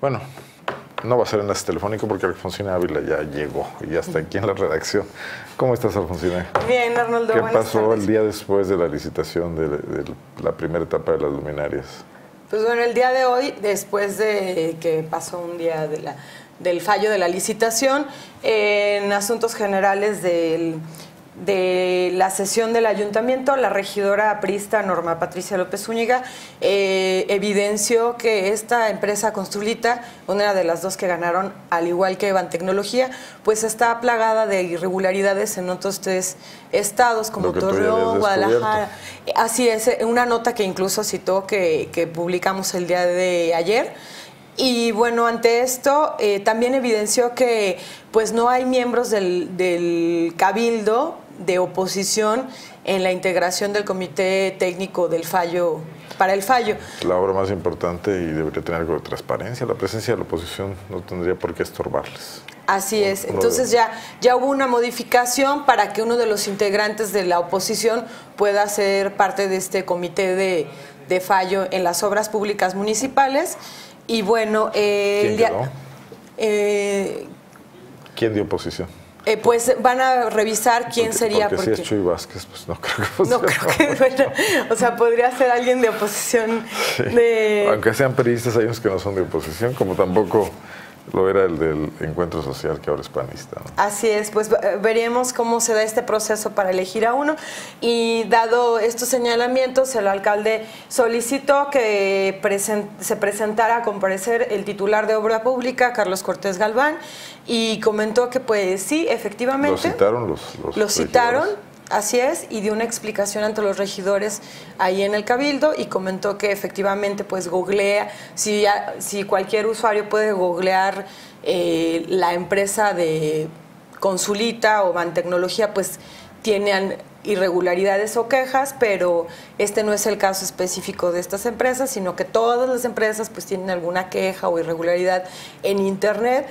Bueno, no va a ser enlace telefónico porque Alfonsina Ávila ya llegó y ya está aquí en la redacción. ¿Cómo estás, Alfonsina? Bien, Arnoldo. ¿Qué pasó el día después de la licitación de, de, la primera etapa de las luminarias? Pues bueno, el día de hoy, después de que pasó un día de la, del fallo de la licitación, en asuntos generales del de la sesión del ayuntamiento, la regidora prista Norma Patricia López Zúñiga eh, evidenció que esta empresa Construlita, una de las dos que ganaron, al igual que Evan Tecnología, pues está plagada de irregularidades en otros tres estados como Torreón, Guadalajara. Así es, una nota que incluso citó que, que publicamos el día de ayer. Y bueno, ante esto eh, también evidenció que pues no hay miembros del, del cabildo de oposición en la integración del comité técnico del fallo para el fallo. La obra más importante y debería tener algo de transparencia. La presencia de la oposición no tendría por qué estorbarles. Así es. Entonces ya, ya hubo una modificación para que uno de los integrantes de la oposición pueda ser parte de este comité de, de fallo en las obras públicas municipales. Y bueno, eh, ¿Quién, eh, ¿Quién dio oposición? Eh, pues van a revisar quién sería. Porque, si es Chuy Vázquez, pues no creo que No creo que, bueno, o sea, podría ser alguien de oposición. De... Aunque sean periodistas, hay unos que no son de oposición, como tampoco lo era el del encuentro social que ahora es panista. Así es, pues veremos cómo se da este proceso para elegir a uno y dado estos señalamientos, el alcalde solicitó que se presentara a comparecer el titular de obra pública, Carlos Cortés Galván, y comentó que pues sí, efectivamente. Lo citaron los... los lo citaron Así es, y dio una explicación ante los regidores ahí en el Cabildo y comentó que efectivamente pues googlea, si, si cualquier usuario puede googlear eh, la empresa de Consulita o Bantecnología, pues tienen irregularidades o quejas, pero este no es el caso específico de estas empresas, sino que todas las empresas pues tienen alguna queja o irregularidad en Internet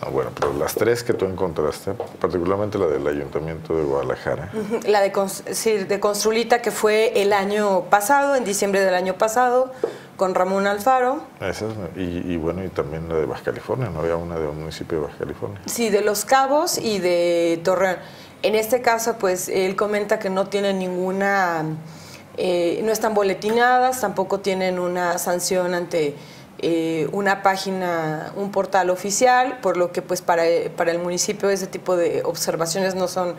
Ah, bueno, pero las tres que tú encontraste, particularmente la del Ayuntamiento de Guadalajara. La de, sí, de Construlita, que fue el año pasado, en diciembre del año pasado, con Ramón Alfaro. Esa, y, y, bueno, y también la de Baja California, ¿no había una de un municipio de Baja California? Sí, de Los Cabos y de Torreón. En este caso, pues él comenta que no tienen ninguna, eh, no están boletinadas, tampoco tienen una sanción ante eh, una página, un portal oficial, por lo que pues para, para el municipio ese tipo de observaciones no son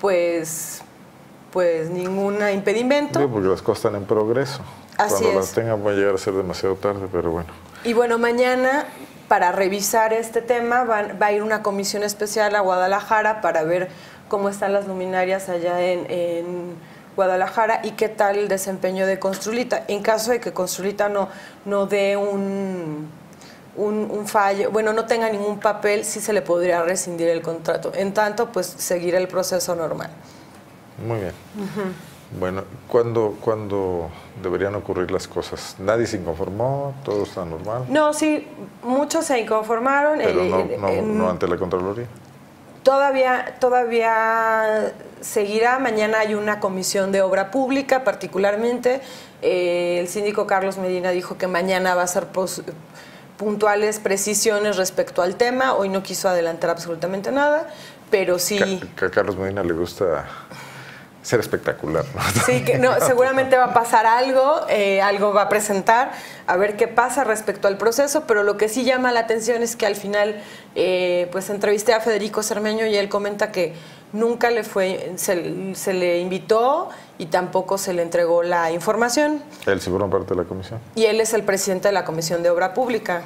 pues pues ningún impedimento. Sí, porque las cosas están en progreso. Así Cuando es. las tengan puede llegar a ser demasiado tarde, pero bueno. Y bueno, mañana para revisar este tema va a ir una comisión especial a Guadalajara para ver cómo están las luminarias allá en Guadalajara y qué tal el desempeño de Construlita. En caso de que Construlita no, no dé un, un, fallo, bueno, no tenga ningún papel, sí se le podría rescindir el contrato. En tanto, pues seguir el proceso normal. Muy bien. Bueno, ¿cuándo, ¿cuándo deberían ocurrir las cosas? ¿Nadie se inconformó? ¿Todo está normal? No, sí, muchos se inconformaron. Pero eh, no, no ante la Contraloría. Todavía, todavía seguirá. Mañana hay una comisión de obra pública, particularmente. Eh, el síndico Carlos Medina dijo que mañana va a ser puntuales precisiones respecto al tema. Hoy no quiso adelantar absolutamente nada, pero sí. a Carlos Medina le gusta ser espectacular. Sí, que no, seguramente va a pasar algo, eh, algo va a presentar, a ver qué pasa respecto al proceso, pero lo que sí llama la atención es que al final, eh, pues entrevisté a Federico Cermeño y él comenta que nunca le fue, se, le invitó y tampoco se le entregó la información. Él sí formó parte de la comisión. Y él es el presidente de la Comisión de Obra Pública.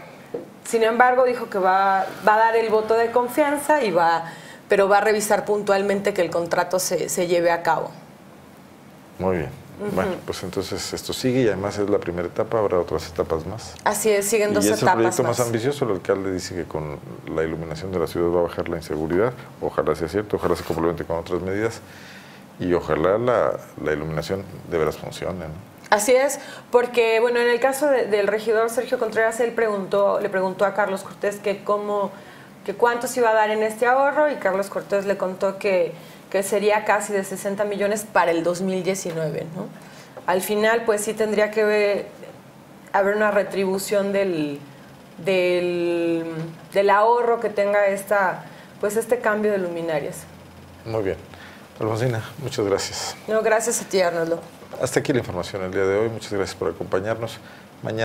Sin embargo, dijo que va, va a dar el voto de confianza y va pero va a revisar puntualmente que el contrato se, se lleve a cabo. Muy bien. Bueno, pues entonces esto sigue y además es la primera etapa, habrá otras etapas más. Así es, siguen dos etapas. Y es el proyecto más. ambicioso, el alcalde dice que con la iluminación de la ciudad va a bajar la inseguridad, ojalá sea cierto, ojalá se complemente con otras medidas y ojalá la, la iluminación de veras funcione. Así es, porque bueno, en el caso del regidor Sergio Contreras, él preguntó, le preguntó a Carlos Cortés que cómo que cuánto se iba a dar en este ahorro y Carlos Cortés le contó que, que sería casi de 60 millones para el 2019. ¿no? Al final, pues sí tendría que ver, haber una retribución del, del, del, ahorro que tenga esta, pues este cambio de luminarias. Muy bien. Alfonsina, muchas gracias. No, gracias a ti, Arnoldo. Hasta aquí la información el día de hoy. Muchas gracias por acompañarnos. Mañana